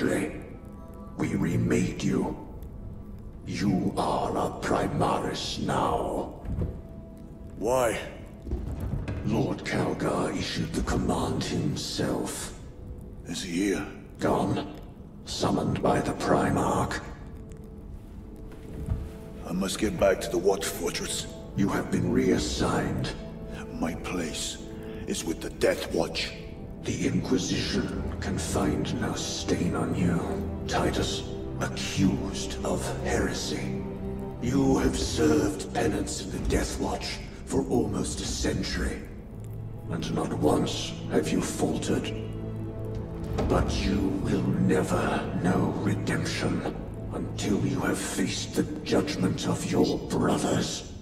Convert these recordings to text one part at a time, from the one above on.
We remade you. You are a Primaris now. Why? Lord Calgar issued the command himself. Is he here? Gone. Summoned by the Primarch. I must get back to the Watch Fortress. You have been reassigned. My place is with the Death Watch. The Inquisition can find no stain on you, Titus. Accused of heresy. You have served penance in the Death Watch for almost a century. And not once have you faltered. But you will never know redemption until you have faced the judgment of your brothers.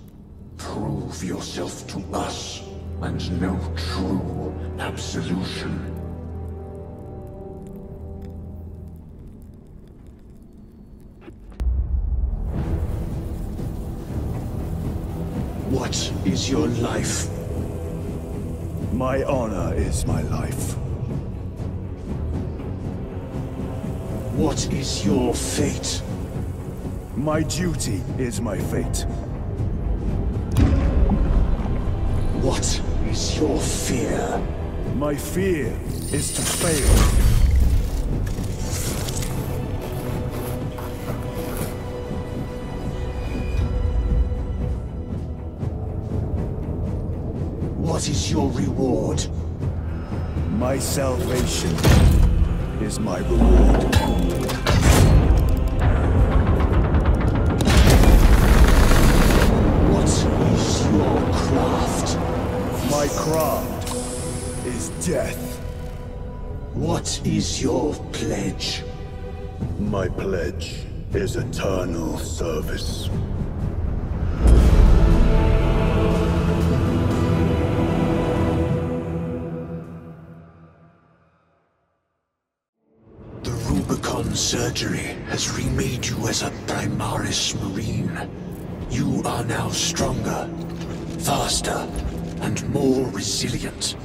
Prove yourself to us and know true absolution. Is your life? My honor is my life. What is your fate? My duty is my fate. What is your fear? My fear is to fail. Your reward? My salvation is my reward. What is your craft? My craft is death. What is your pledge? My pledge is eternal service. Surgery has remade you as a Primaris Marine. You are now stronger, faster, and more resilient.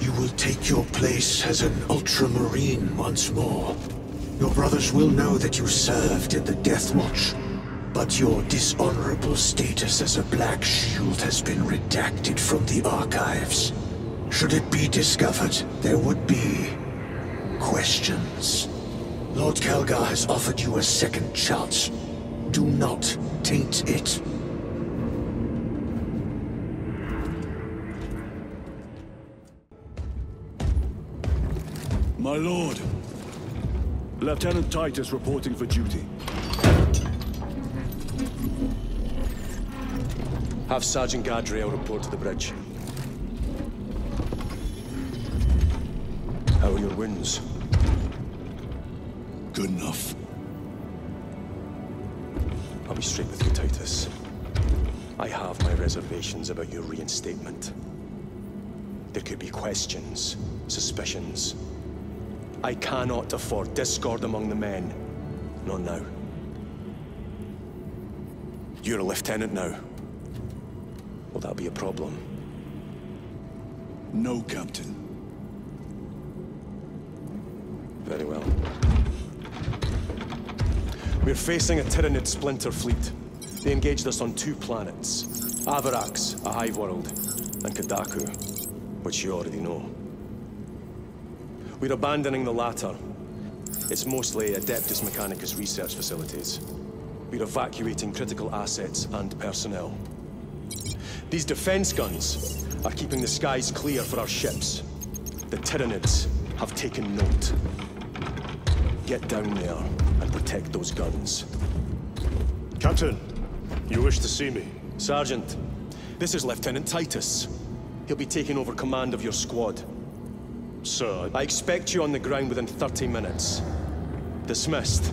You will take your place as an Ultramarine once more. Your brothers will know that you served in the Death Watch, but your dishonorable status as a Black Shield has been redacted from the archives. Should it be discovered, there would be questions. Lord Calgar has offered you a second chance. Do not taint it. My lord. Lieutenant Titus reporting for duty. Have Sergeant Gadriel report to the bridge. How are your wounds? Good enough. I'll be straight with you, Titus. I have my reservations about your reinstatement. There could be questions, suspicions. I cannot afford discord among the men. Not now. You're a lieutenant now. Will that be a problem? No, Captain. Very well. We're facing a Tyranid splinter fleet. They engaged us on two planets. Avarax, a hive world, and Kadaku, which you already know. We're abandoning the latter. It's mostly Adeptus Mechanicus research facilities. We're evacuating critical assets and personnel. These defense guns are keeping the skies clear for our ships. The Tyranids have taken note. Get down there protect those guns. Captain, you wish to see me? Sergeant, this is Lieutenant Titus. He'll be taking over command of your squad. Sir, I expect you on the ground within 30 minutes. Dismissed.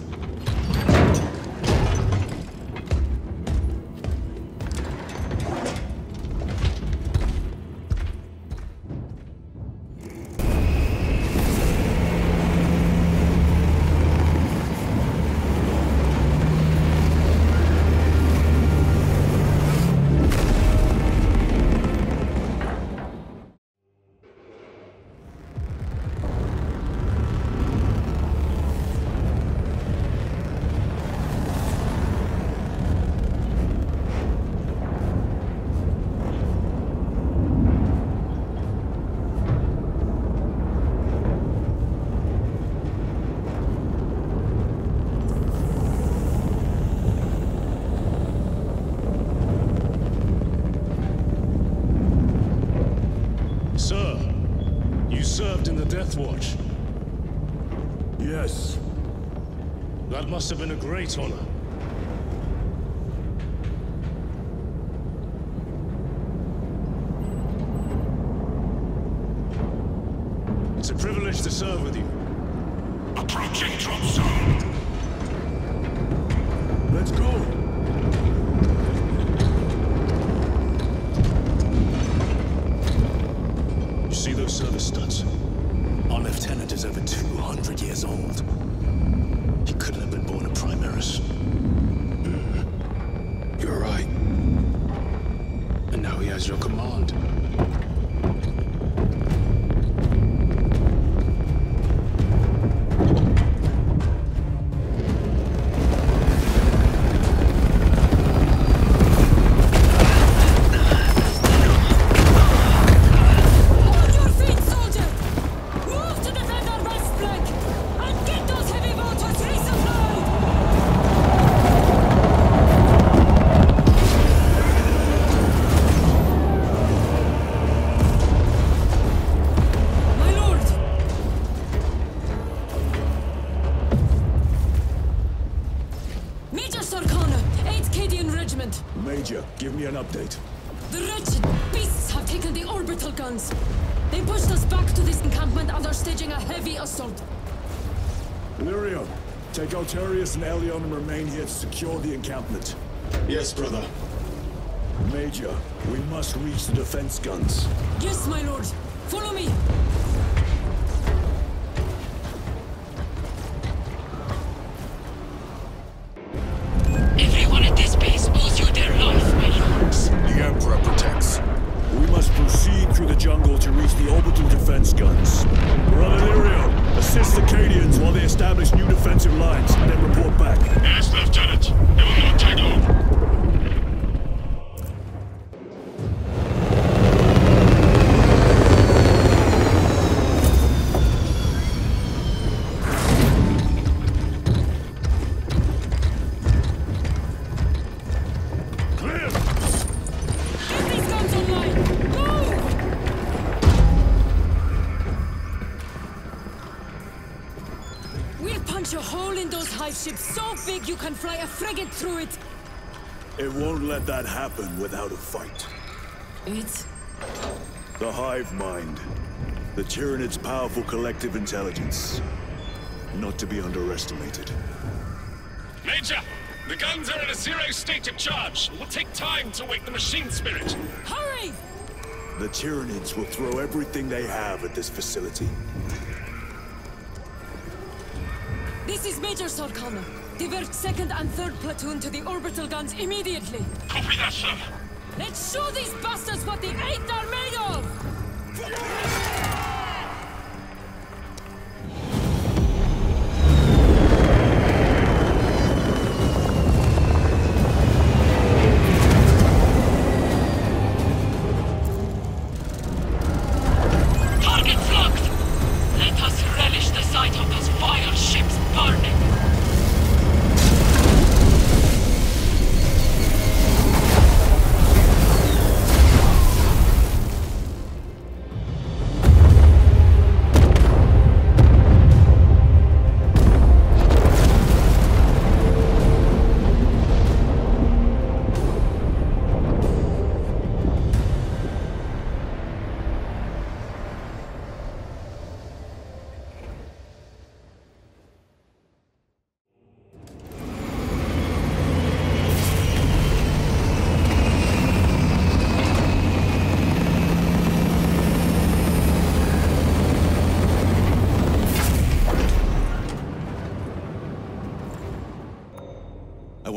Must have been a great honor. Encampment. Yes, brother. Major, we must reach the defense guns. Yes, my lord. Follow me. Everyone at this base owes you their life, my lords. The Emperor protects. We must proceed through the jungle to reach the orbital defense guns. Brother Illyrio, assist the Cadians while they establish new defensive lines, and then report back. Yes, Lieutenant. They will not take long. Let that happen without a fight. It's The Hive Mind. The Tyranid's powerful collective intelligence. Not to be underestimated. Major, the guns are in a zero state of charge. It will take time to wake the machine spirit. hurry! The Tyranids will throw everything they have at this facility. This is Major Sarkana. Divert second and third platoon to the orbital guns immediately. Copy that, sir. Let's show these bastards what the Eighth are made of!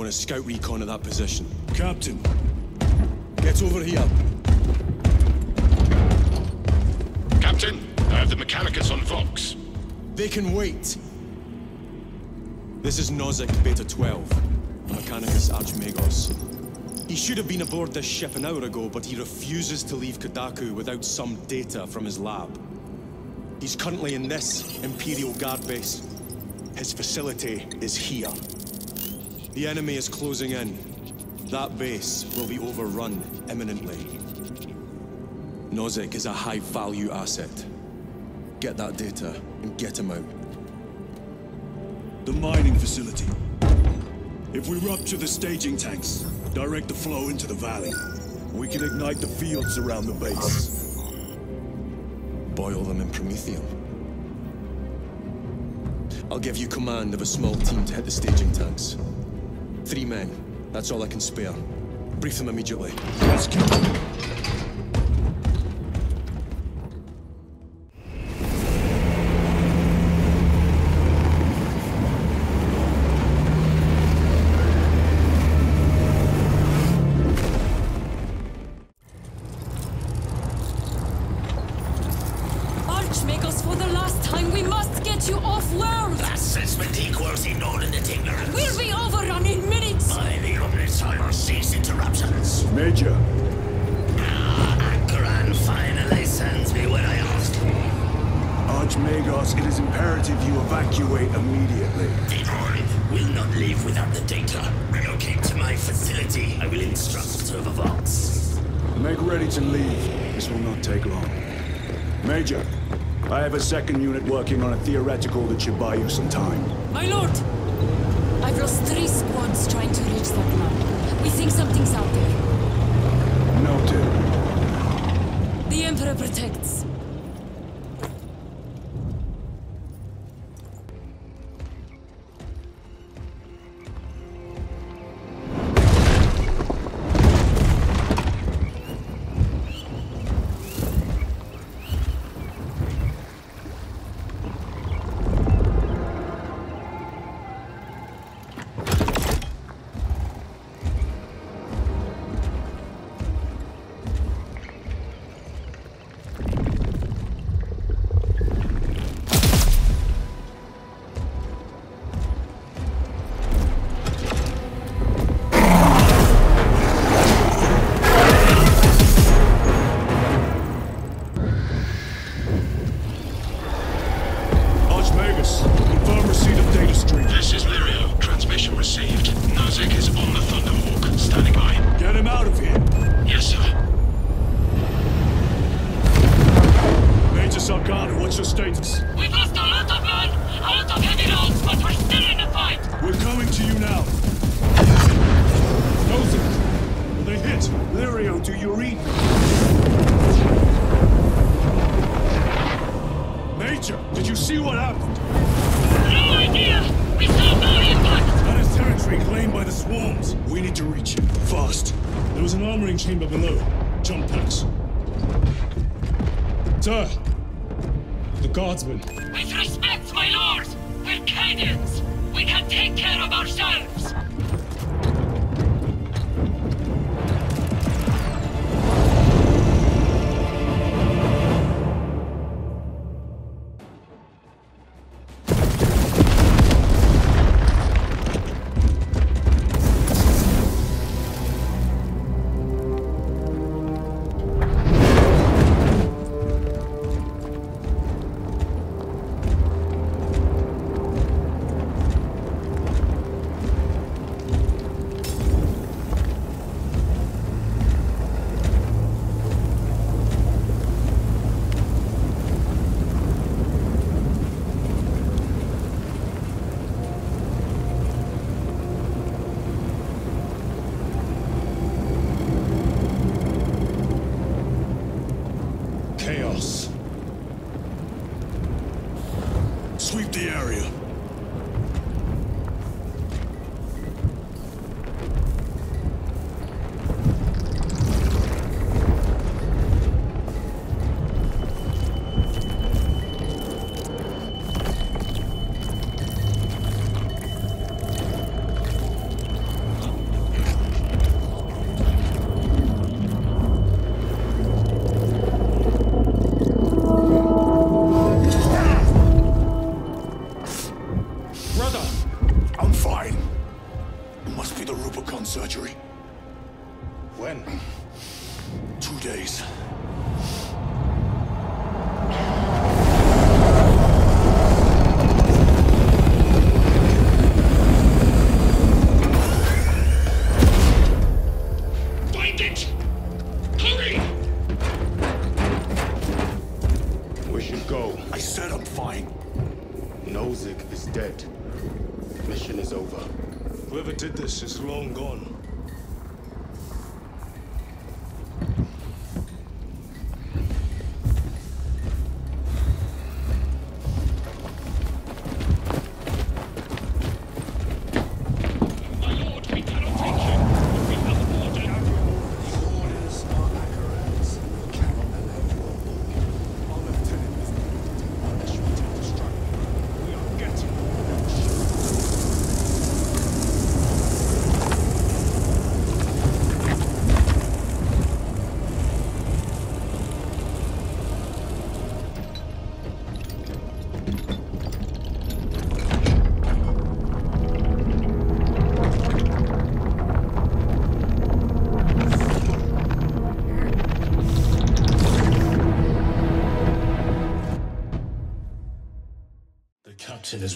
Want a scout recon of that position. Captain, Get over here. Captain, I have the Mechanicus on Vox. They can wait. This is Nozick Beta 12, Mechanicus Archimagos. He should have been aboard this ship an hour ago, but he refuses to leave Kadaku without some data from his lab. He's currently in this Imperial Guard base. His facility is here. The enemy is closing in. That base will be overrun imminently. Nozick is a high-value asset. Get that data and get him out. The mining facility. If we rupture the staging tanks, direct the flow into the valley, we can ignite the fields around the base. Boil them in Promethium. I'll give you command of a small team to hit the staging tanks. Three men. That's all I can spare. Brief them immediately. Let's go. theoretical that should buy you some time.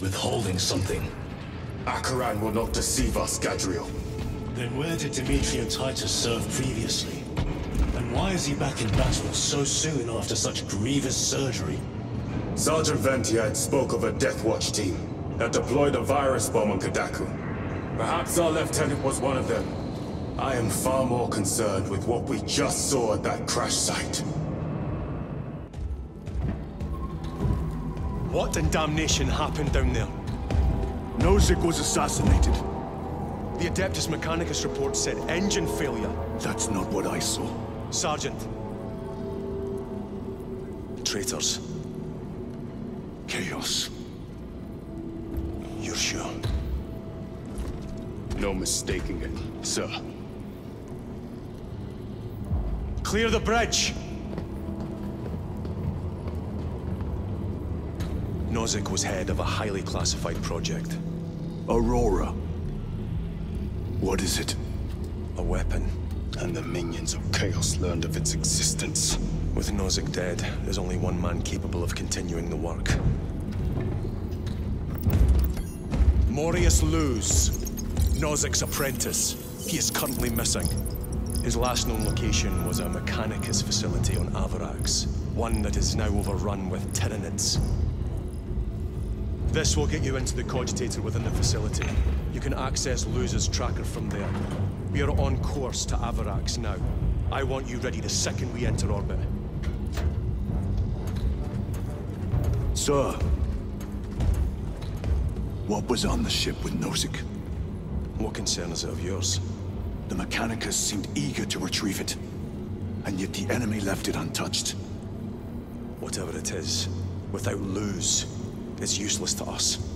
Is withholding something. Acheran will not deceive us, Gadriel. Then where did Dimitri and Titus serve previously? And why is he back in battle so soon after such grievous surgery? Sergeant Ventiad spoke of a Death Watch team that deployed a virus bomb on Kadaku. Perhaps our lieutenant was one of them. I am far more concerned with what we just saw at that crash site. What in damnation happened down there? Nozick was assassinated. The Adeptus Mechanicus report said engine failure. That's not what I saw. Sergeant. Traitors. Chaos. You're sure? No mistaking it, sir. Clear the bridge! Nozick was head of a highly classified project. Aurora. What is it? A weapon. And the minions of Chaos learned of its existence. With Nozick dead, there's only one man capable of continuing the work. Marius Luz, Nozick's apprentice. He is currently missing. His last known location was a Mechanicus facility on Avarax, one that is now overrun with Tyranids. This will get you into the cogitator within the facility. You can access Luz's tracker from there. We are on course to Avarax now. I want you ready the second we enter orbit. Sir. What was on the ship with Nozick? What concern is it of yours? The Mechanicus seemed eager to retrieve it. And yet the enemy left it untouched. Whatever it is, without Luz, it's useless to us.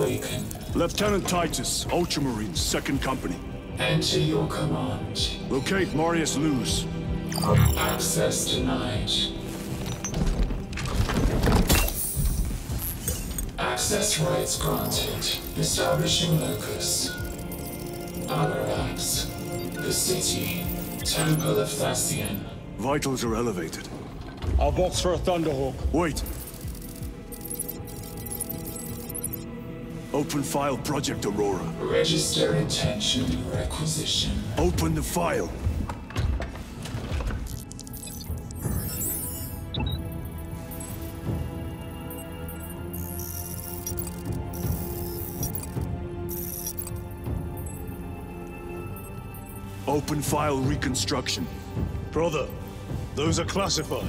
I waken. Lieutenant Titus, Ultramarines, Second Company. Enter your command. Locate Marius Luz. Access denied. Access rights granted. Establishing locus. Avarax. The city. Temple of Thasian. Vitals are elevated. I'll vox for a Thunderhawk. Wait. Open file Project Aurora. Register intention, requisition. Open the file. Open file reconstruction. Brother, those are classified.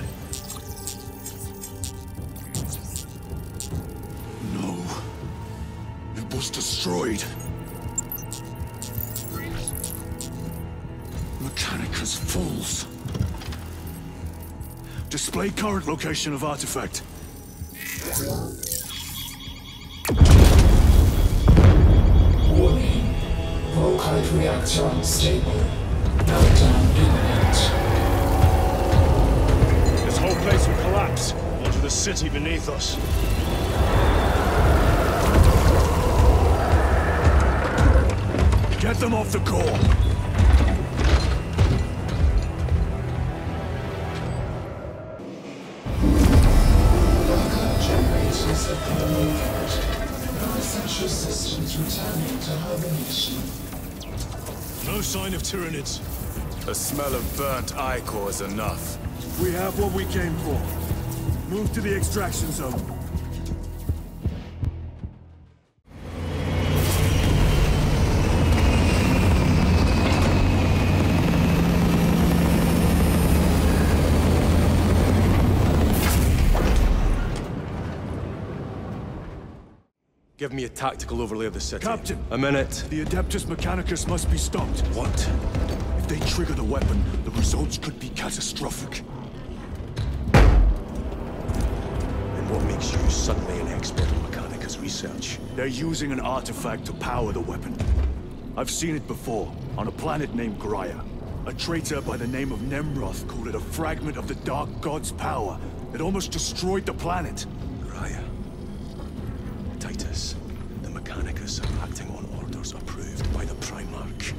Destroyed. Mechanicus fools. Display current location of artifact. Warning. Volkite reactor unstable. Meltdown imminent. This whole place will collapse onto the city beneath us. Get them off the core. Volkite have been delivered. Non-essential systems returning to hibernation. No sign of Tyranids. The smell of burnt ichor is enough. We have what we came for. Move to the extraction zone. Give me a tactical overlay of the city. Captain! A minute. The Adeptus Mechanicus must be stopped. What? If they trigger the weapon, the results could be catastrophic. And what makes you suddenly an expert in Mechanicus research? They're using an artifact to power the weapon. I've seen it before, on a planet named Graia. A traitor by the name of Nemeroth called it a fragment of the Dark God's power that almost destroyed the planet. Graia. Mechanicus are acting on orders approved by the Primarch.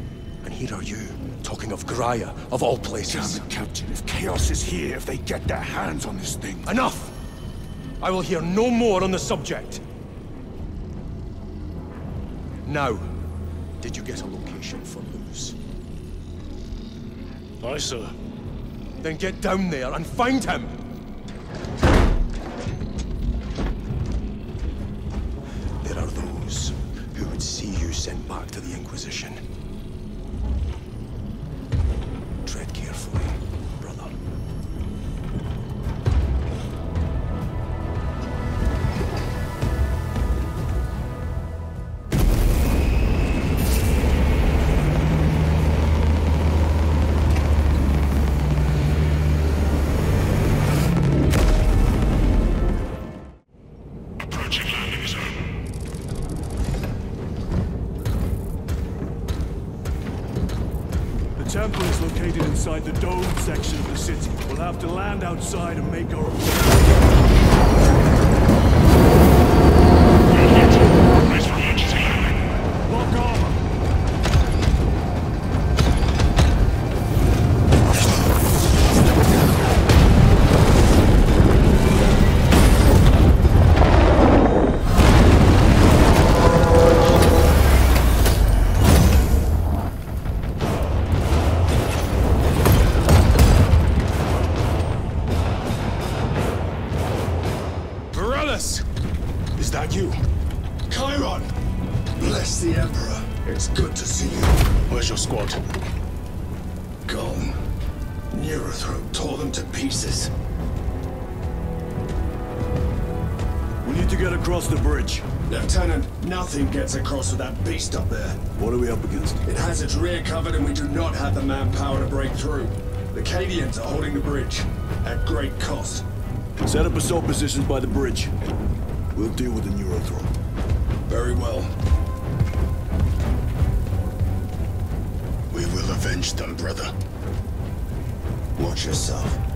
And here are you, talking of Graia, of all places. Damn it, Captain. If Chaos is here, if they get their hands on this thing... Enough! I will hear no more on the subject. Now, did you get a location for Luz? Aye, sir. Then get down there and find him! Sent back to the Inquisition. Up there. What are we up against? It has its rear covered and we do not have the manpower to break through. The Cadians are holding the bridge. At great cost. Set up assault positions by the bridge. We'll deal with the Neurothrope. Very well. We will avenge them, brother. Watch yourself.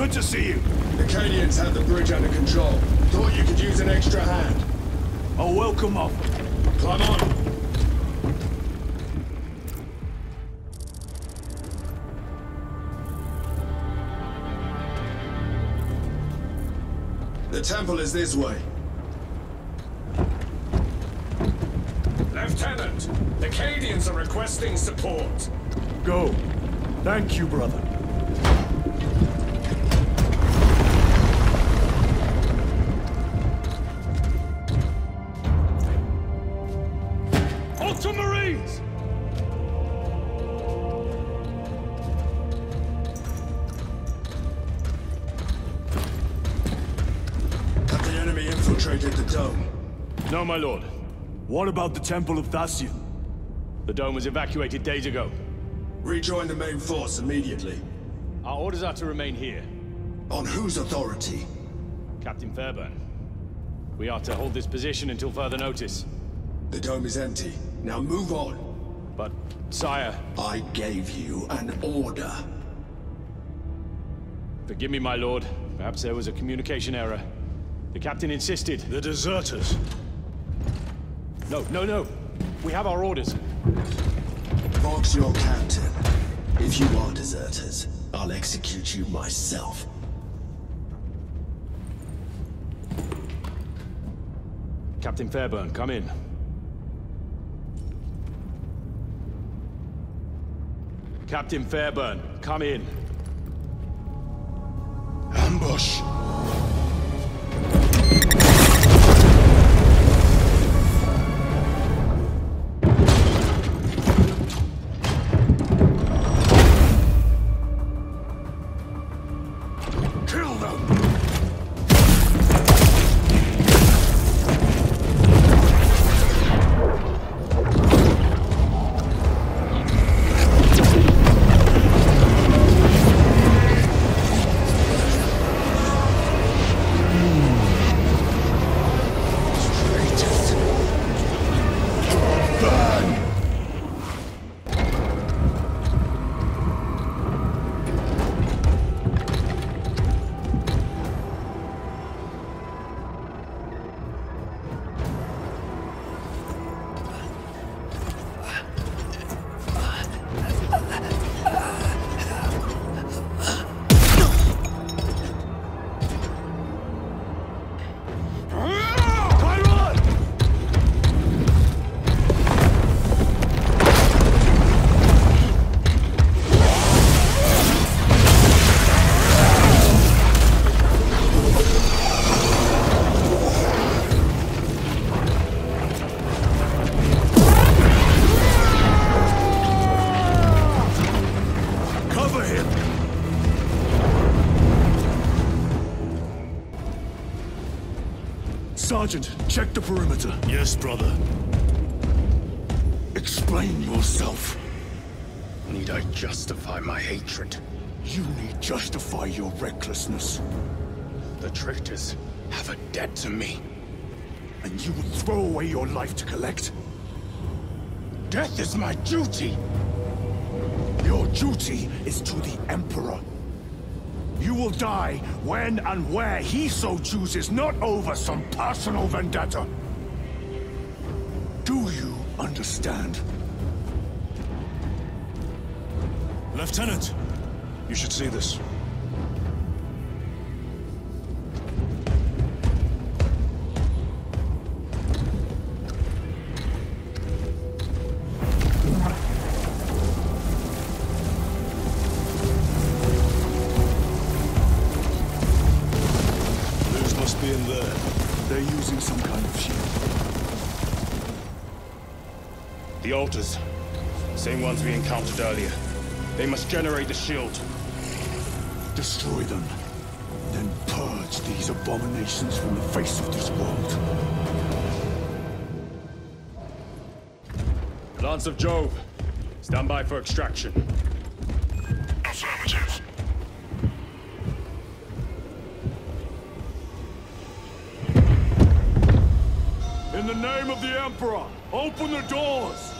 Good to see you. The Cadians have the bridge under control. Thought you could use an extra hand. A welcome offer. Climb on. The temple is this way. Lieutenant, the Cadians are requesting support. Go. Thank you, brother. About the Temple of Thasian? The dome was evacuated days ago. Rejoin the main force immediately. Our orders are to remain here. On whose authority? Captain Fairburn. We are to hold this position until further notice. The dome is empty. Now move on. But, sire... I gave you an order. Forgive me, my lord. Perhaps there was a communication error. The captain insisted. The deserters. No, no, no. We have our orders. Vox your captain. If you are deserters, I'll execute you myself. Captain Fairburn, come in. Captain Fairburn, come in. Ambush! Check the perimeter. Yes, brother. Explain yourself. Need I justify my hatred? You need justify your recklessness. The traitors have a debt to me. And you would throw away your life to collect? Death is my duty! Your duty is to the Emperor. Die when and where he so chooses, not over some personal vendetta. Do you understand? Lieutenant, you should see this. Must be in there. They're using some kind of shield. The altars. Same ones we encountered earlier. They must generate the shield. Destroy them. Then purge these abominations from the face of this world. Lance of Jove. Stand by for extraction. Emperor, open the doors!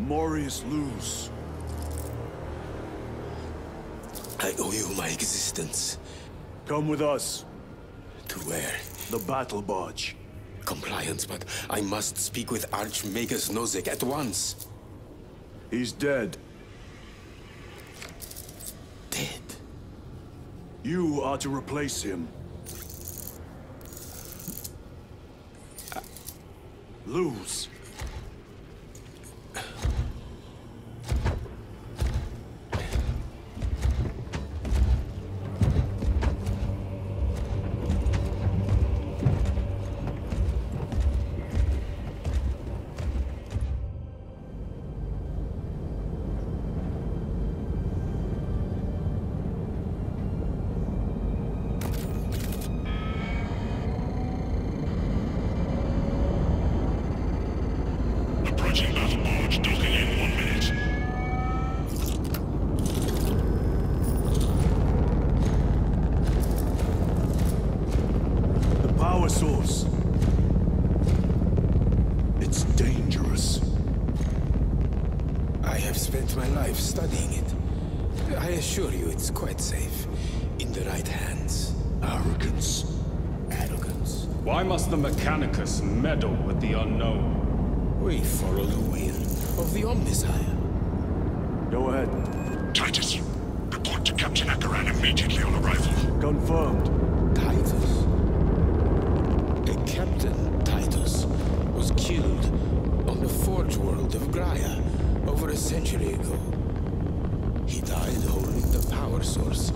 Marius Luz. I owe you my existence. Come with us. To where? The battle barge. compliance, but I must speak with Archmagus Nozick at once. He's dead. Dead? You are to replace him. Luz. Ahead. Titus, report to Captain Acheran immediately on arrival. Confirmed. Titus. A Captain Titus was killed on the Forge world of Graia over a century ago. He died holding the power source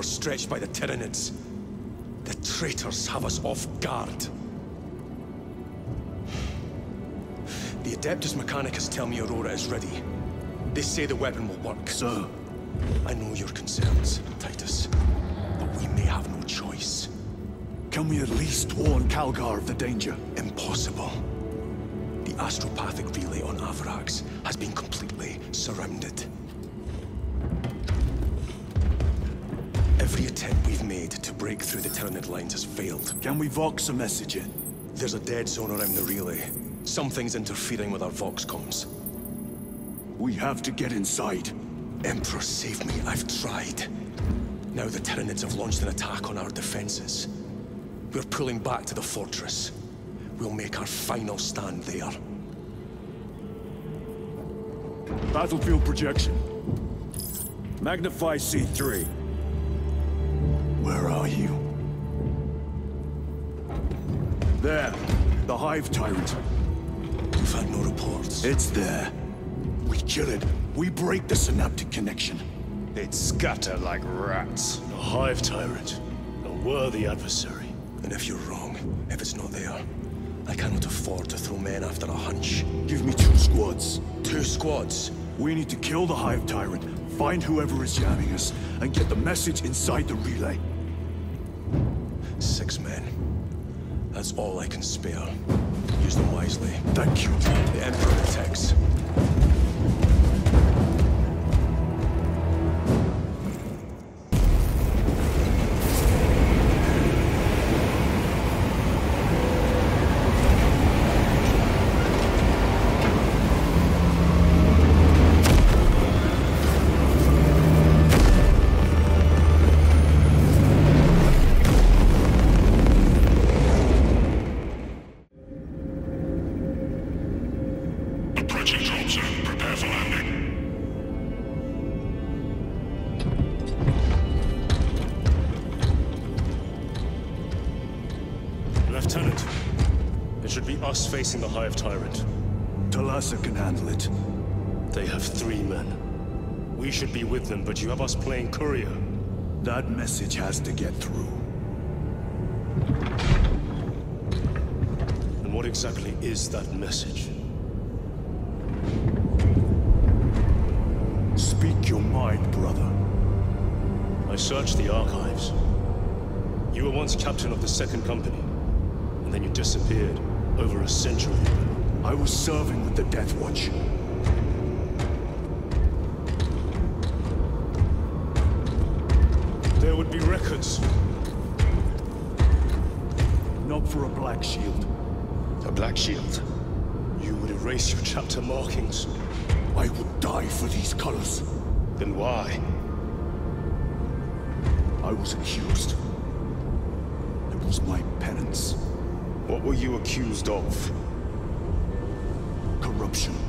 overstretched by the Tyranids. The traitors have us off guard. The Adeptus Mechanicus tell me Aurora is ready. They say the weapon will work. Sir. I know your concerns, Titus. But we may have no choice. Can we at least warn Calgar of the danger? Impossible. The astropathic relay on Avarax has been completely surrounded. Every attempt we've made to break through the Tyranid lines has failed. Can we Vox a message in? There's a dead zone around the relay. Something's interfering with our Vox comms. We have to get inside. Emperor, save me. I've tried. Now the Tyranids have launched an attack on our defenses. We're pulling back to the fortress. We'll make our final stand there. Battlefield projection. Magnify C3. Where are you? There. The Hive Tyrant. We've had no reports. It's there. We kill it. We break the synaptic connection. They'd scatter like rats. The Hive Tyrant. A worthy adversary. And if you're wrong, if it's not there, I cannot afford to throw men after a hunch. Give me two squads. Two squads? We need to kill the Hive Tyrant, find whoever is jamming us, and get the message inside the relay. Six men. That's all I can spare. Use them wisely. Thank you. The Emperor detects. The Hive Tyrant. Talassa can handle it. They have three men. We should be with them, but you have us playing courier. That message has to get through. And what exactly is that message? Speak your mind, brother. I searched the archives. You were once captain of the Second Company, and then you disappeared over a century ago. I was serving with the Deathwatch. There would be records. Not for a Black Shield. A Black Shield? You would erase your chapter markings. I would die for these colors. Then why? I was accused. It was my penance. What were you accused of? Corruption.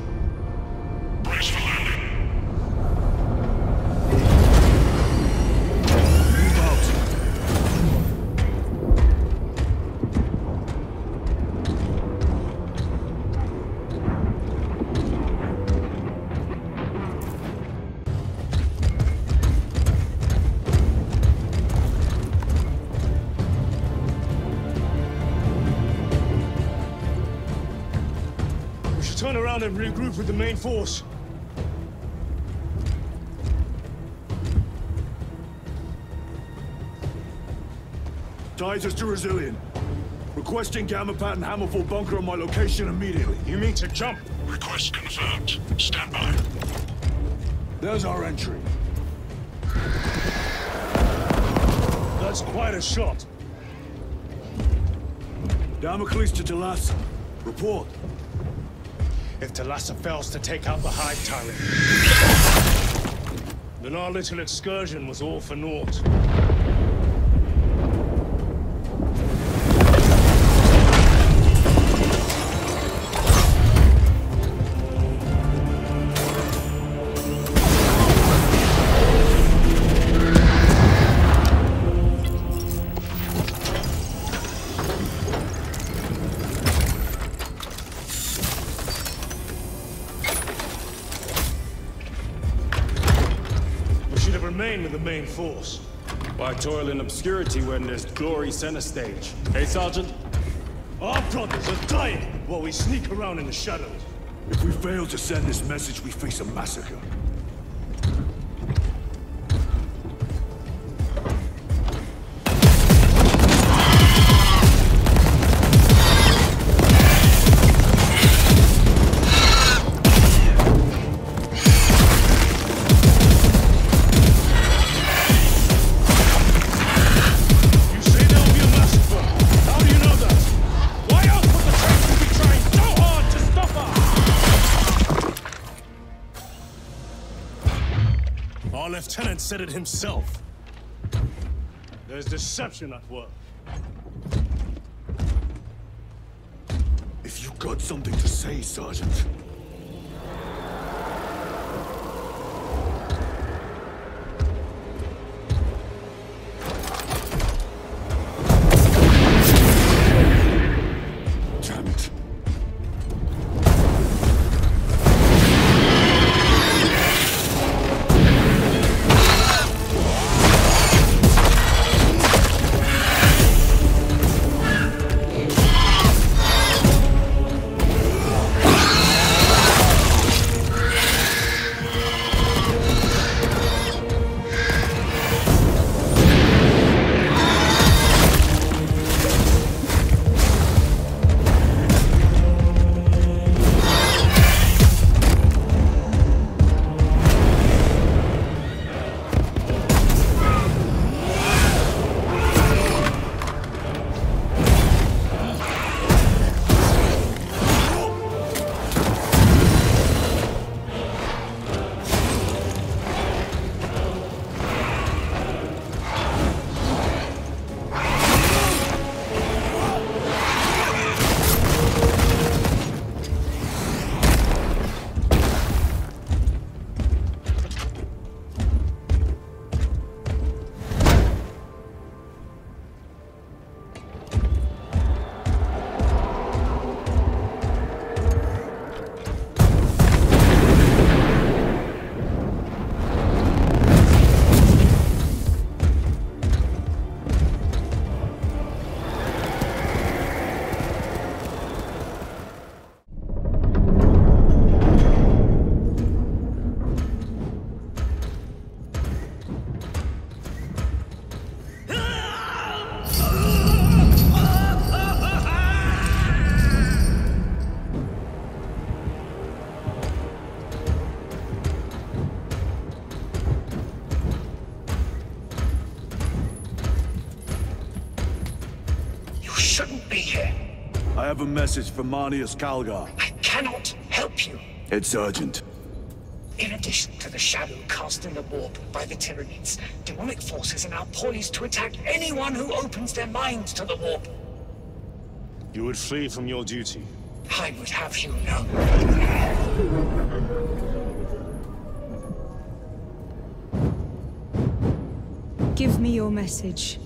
Around and regroup with the main force. Titus to Resilient. Requesting Gamma Pat and Hammerfall bunker on my location immediately. You mean to jump? Request confirmed. Stand by. There's our entry. That's quite a shot. Damocles to Talassa. Report. If Talassa fails to take out the Hive Tyrant, then our little excursion was all for naught. Toil in obscurity when there's glory center stage? Hey, Sergeant? Our brothers are dying while we sneak around in the shadows. If we fail to send this message, we face a massacre. Himself. There's deception at work. If you've got something to say, Sergeant. A message from Marneus Calgar. I cannot help you. It's urgent. In addition to the shadow cast in the warp by the Tyranids, demonic forces are now poised to attack anyone who opens their minds to the warp. You would flee from your duty. I would have you know. Give me your message.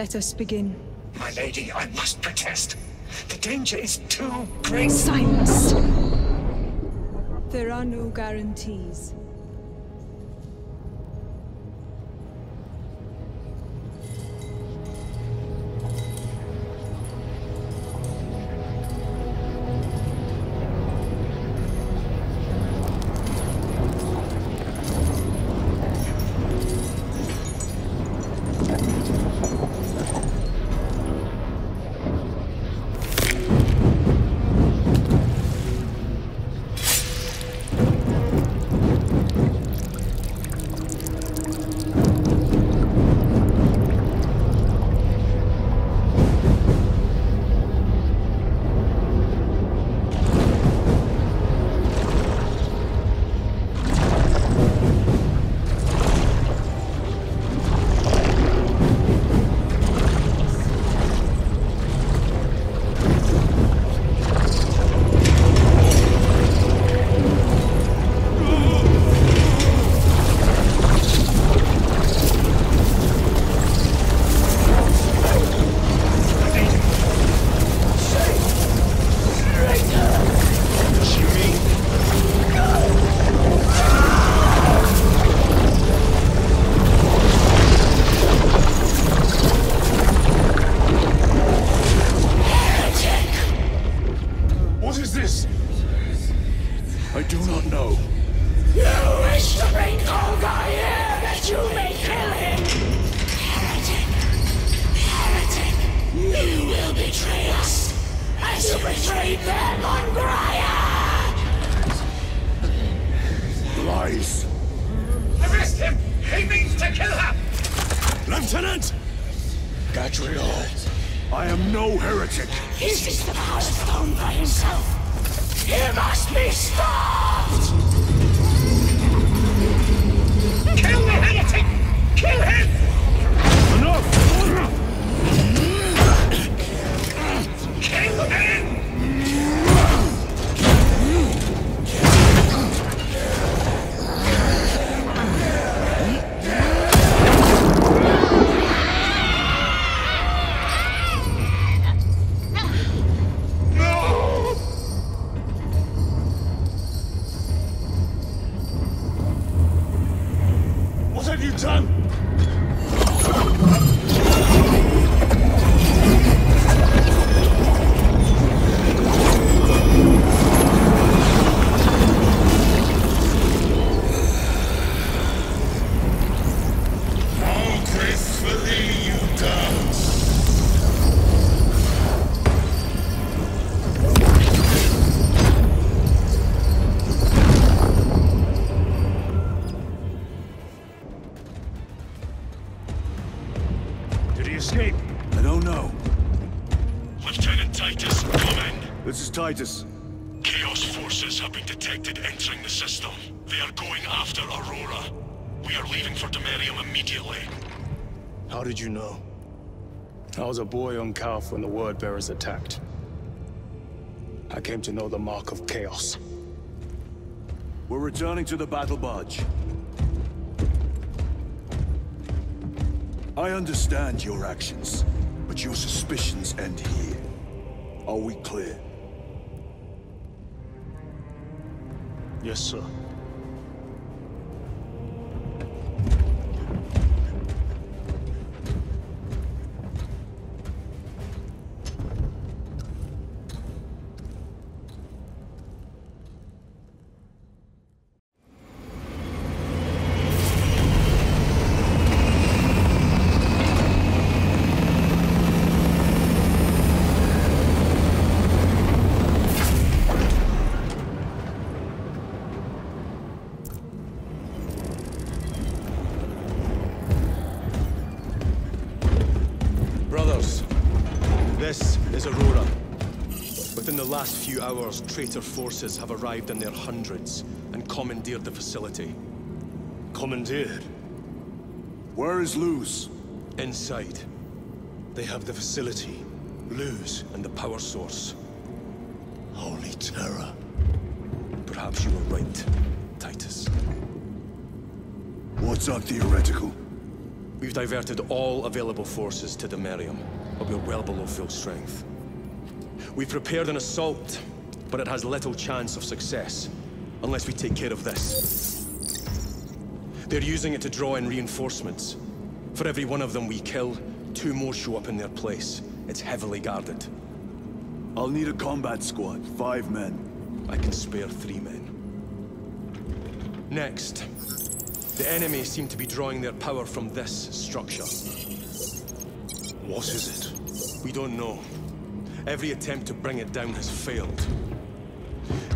Let us begin. My lady, I must protest. The danger is too great. Silence! There are no guarantees. Bearers attacked. I came to know the mark of chaos. We're returning to the battle barge. I understand your actions, but your suspicions end here. Are we clear? Yes, sir. The last few hours, traitor forces have arrived in their hundreds and commandeered the facility. Commandeered? Where is Luz? Inside. They have the facility. Luz. And the power source. Holy terror. Perhaps you were right, Titus. What's our theoretical? We've diverted all available forces to the Merium, but we're well below full strength. We've prepared an assault, but it has little chance of success, unless we take care of this. They're using it to draw in reinforcements. For every one of them we kill, two more show up in their place. It's heavily guarded. I'll need a combat squad, five men. I can spare three men. Next, the enemy seem to be drawing their power from this structure. What is it? We don't know. Every attempt to bring it down has failed.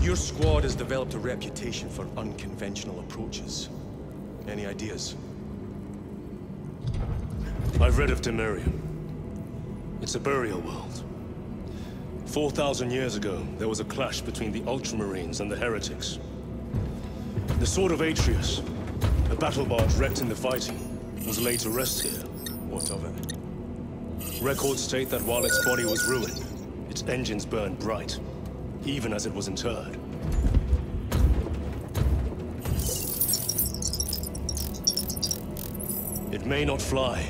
Your squad has developed a reputation for unconventional approaches. Any ideas? I've read of Demerium. It's a burial world. 4,000 years ago, there was a clash between the Ultramarines and the Heretics. The Sword of Atreus, a battle barge wrecked in the fighting, was laid to rest here. What of it? Records state that while its body was ruined, its engines burned bright, even as it was interred. It may not fly,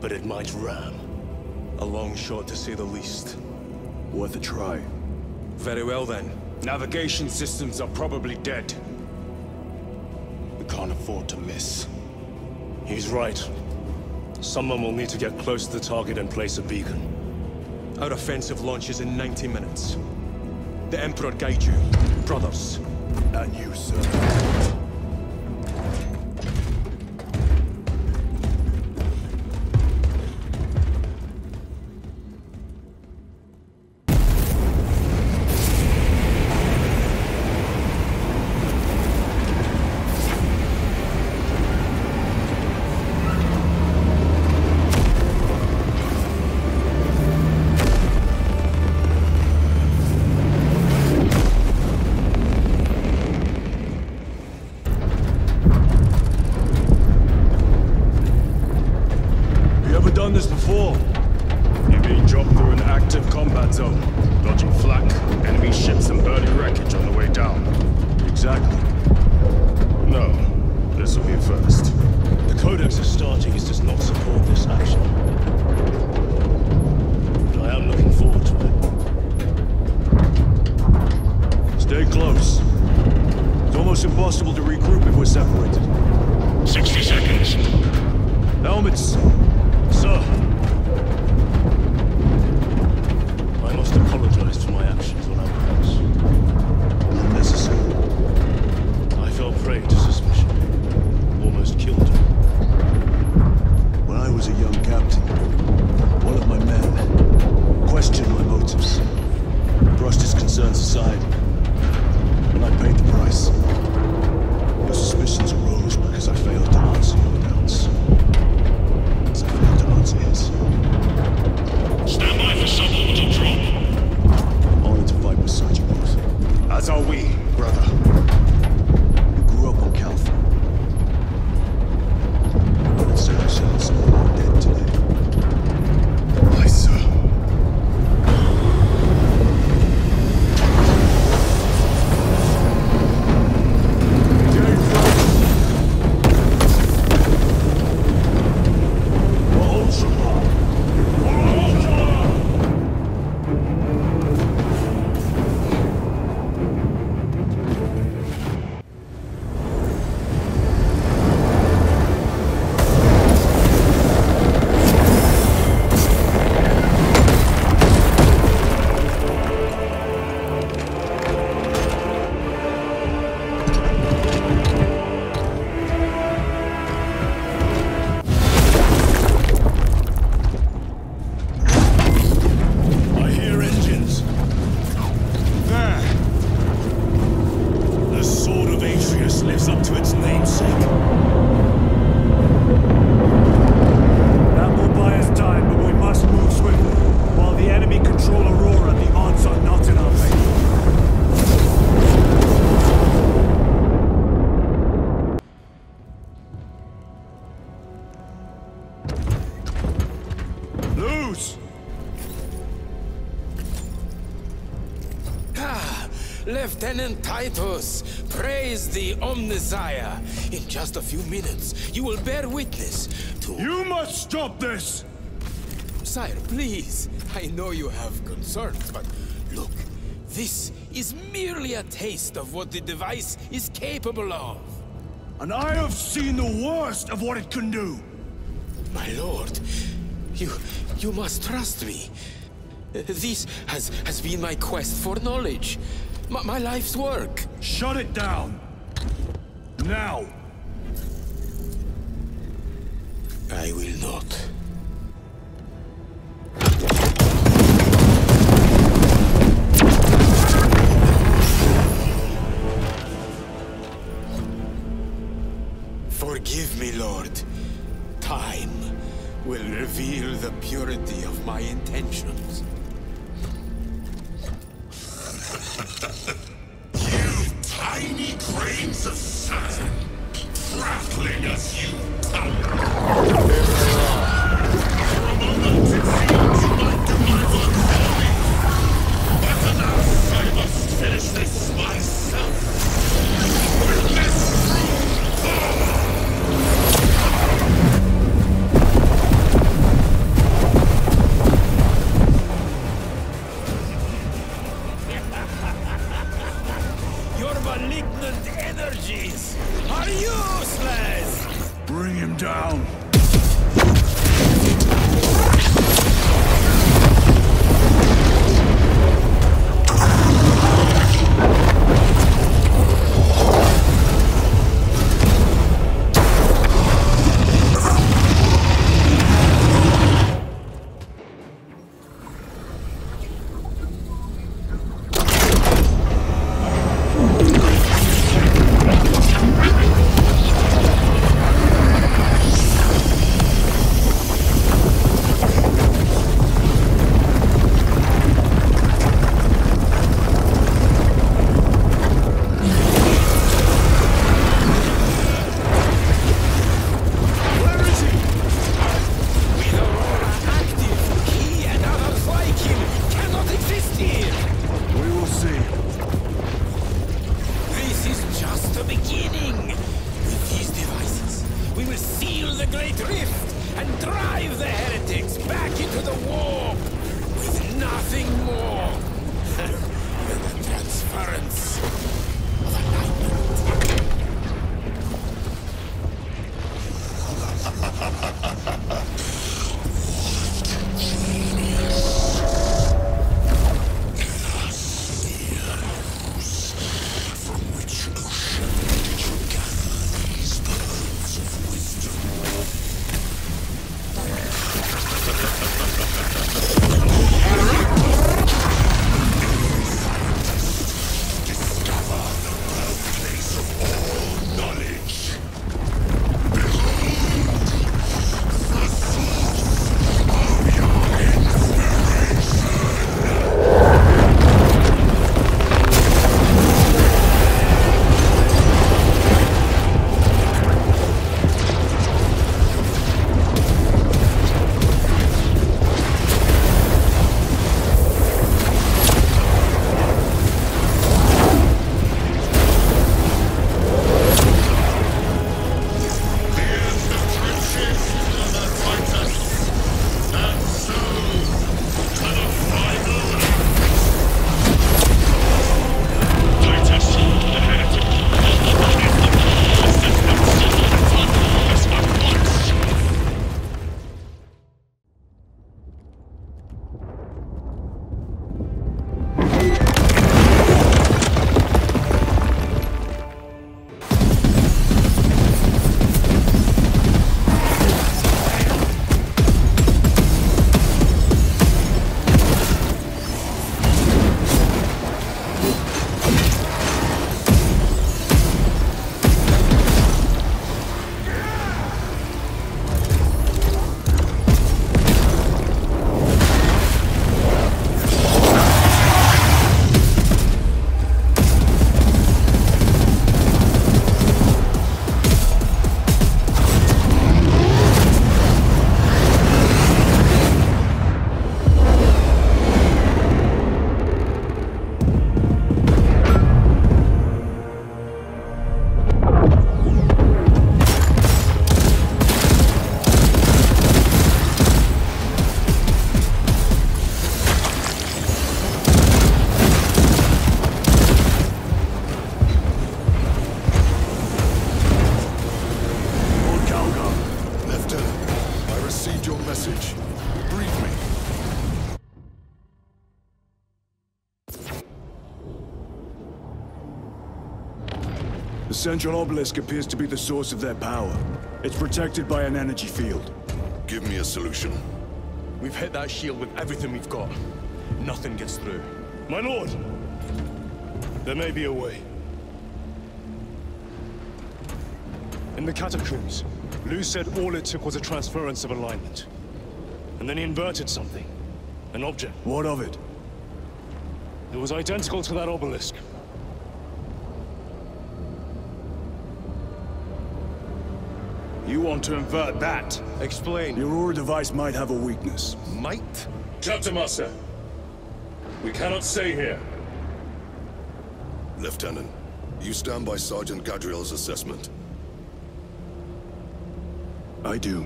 but it might ram. A long shot to say the least. Worth a try. Very well then. Navigation systems are probably dead. We can't afford to miss. He's right. Someone will need to get close to the target and place a beacon. Our offensive launches in 90 minutes. The Emperor guide you, brothers. And you, sir. Titus, praise the Omnissiah. In just a few minutes, you will bear witness to... You must stop this! Sire, please. I know you have concerns, but look, this is merely a taste of what the device is capable of. And I have seen the worst of what it can do. My lord, you... you must trust me. This has, has been my quest for knowledge. My, my life's work. Shut it down! Now! I will not. Forgive me, Lord. Time will reveal the purity of my intentions. You tiny grains of sand, prattling as you come. Central obelisk appears to be the source of their power. It's protected by an energy field. Give me a solution. We've hit that shield with everything we've got. Nothing gets through. My lord! There may be a way. In the catacombs, Luz said all it took was a transference of alignment. And then he inverted something. An object. What of it? It was identical to that obelisk. You want to invert that? Explain. Your Aurora device might have a weakness. Might? Captain Master, we cannot stay here. Lieutenant, you stand by Sergeant Gadriel's assessment. I do.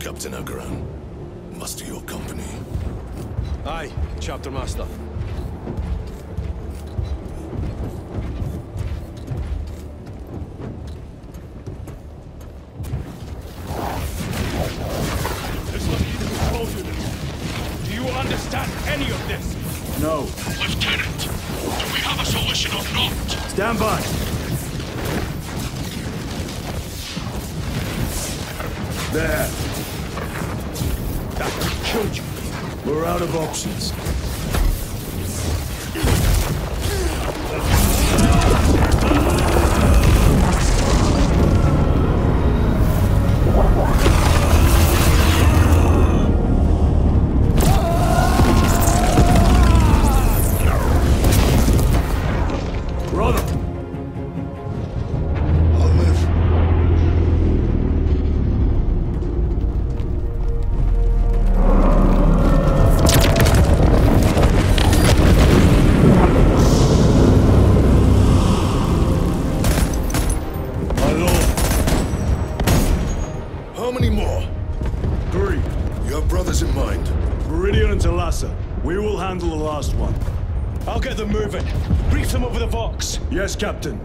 Captain Acheran, muster your company. Aye, Chapter Master. We're out of options. Captain.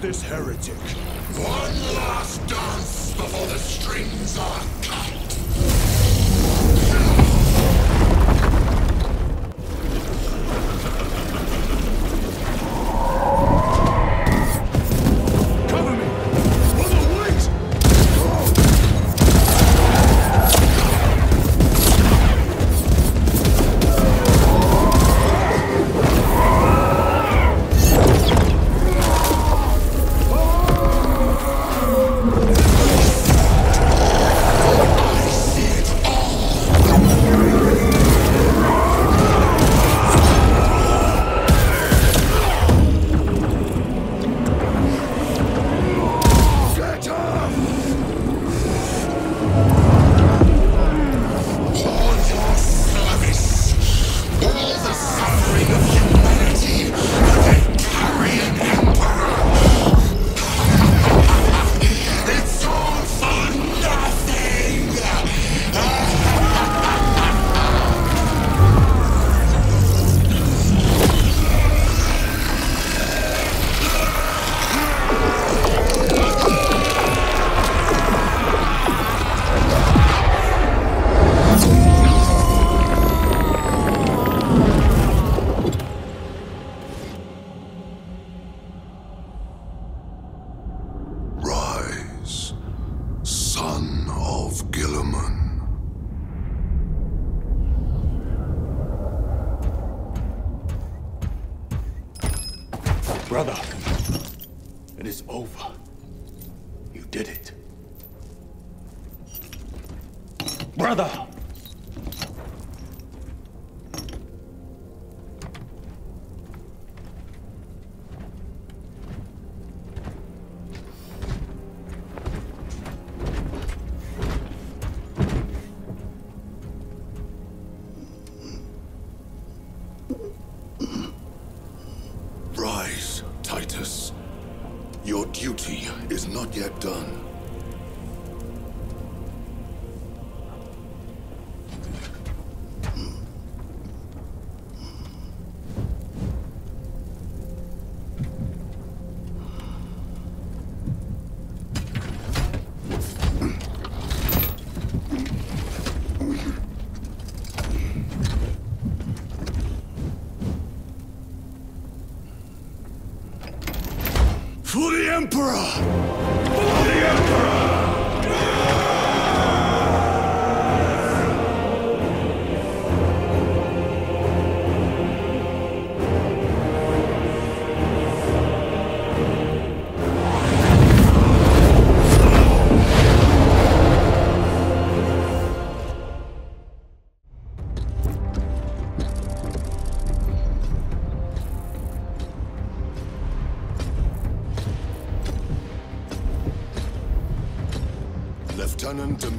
this heritage.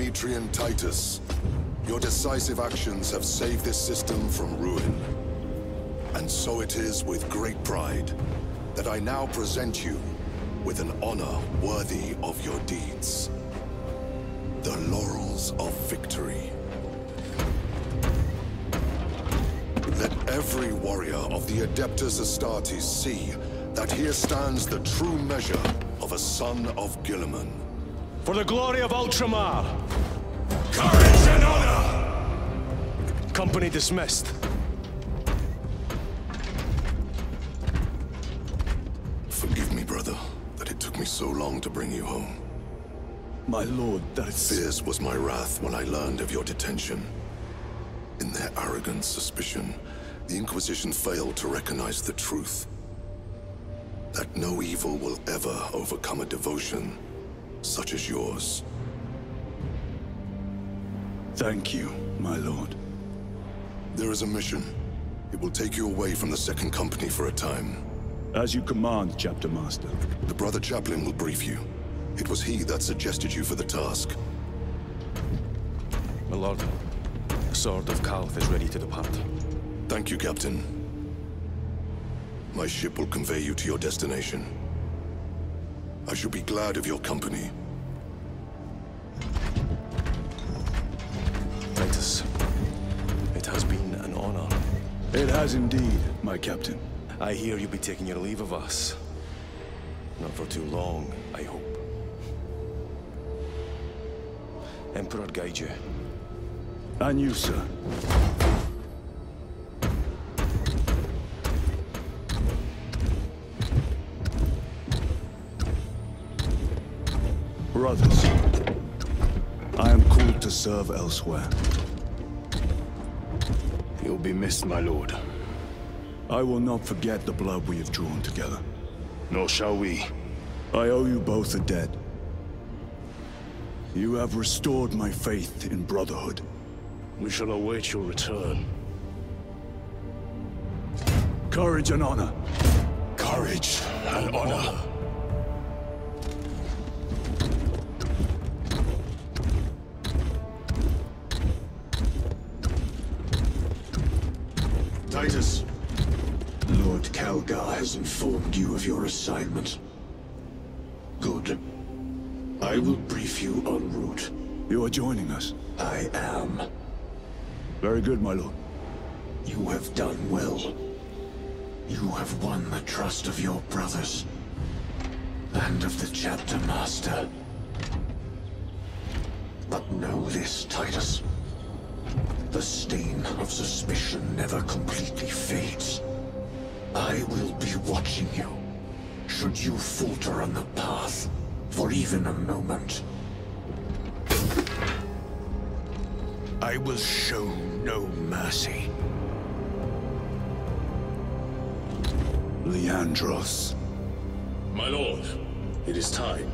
Demetrian Titus, your decisive actions have saved this system from ruin. And so it is with great pride that I now present you with an honor worthy of your deeds. The laurels of victory. Let every warrior of the Adeptus Astartes see that here stands the true measure of a son of Guilliman for the glory of Ultramar. Courage and honor! Company dismissed. Forgive me, brother, that it took me so long to bring you home. My lord, that's... Fierce was my wrath when I learned of your detention. In their arrogant suspicion, the Inquisition failed to recognize the truth. That no evil will ever overcome a devotion such as yours. Thank you, my lord. There is a mission. It will take you away from the Second Company for a time. As you command, Chapter Master. The Brother Chaplain will brief you. It was he that suggested you for the task. My lord, the Sword of Kalth is ready to depart. Thank you, Captain. My ship will convey you to your destination. I shall be glad of your company. Titus, it has been an honor. It has indeed, my captain. I hear you'll be taking your leave of us. Not for too long, I hope. Emperor guide you. And you, sir. Brothers, I am called to serve elsewhere. You'll be missed, my lord. I will not forget the blood we have drawn together. Nor shall we. I owe you both a debt. You have restored my faith in brotherhood. We shall await your return. Courage and honor. Courage and honor. Of your assignment. Good. I will brief you en route. You are joining us. I am. Very good, my lord. You have done well. You have won the trust of your brothers. And of the chapter master. But know this, Titus. The stain of suspicion never completely fades. I will be watching you. Should you falter on the path, for even a moment. I will show no mercy. Leandros. My lord, it is time.